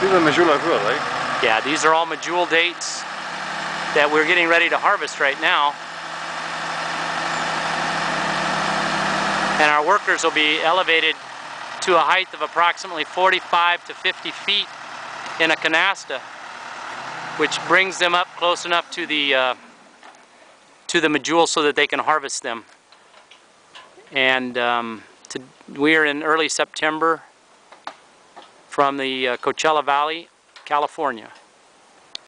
These are Majula well, right? Yeah, these are all medjool dates that we're getting ready to harvest right now. And our workers will be elevated to a height of approximately 45 to 50 feet in a canasta, which brings them up close enough to the uh, to the medjool so that they can harvest them. And um, to, we are in early September from the uh, Coachella Valley, California.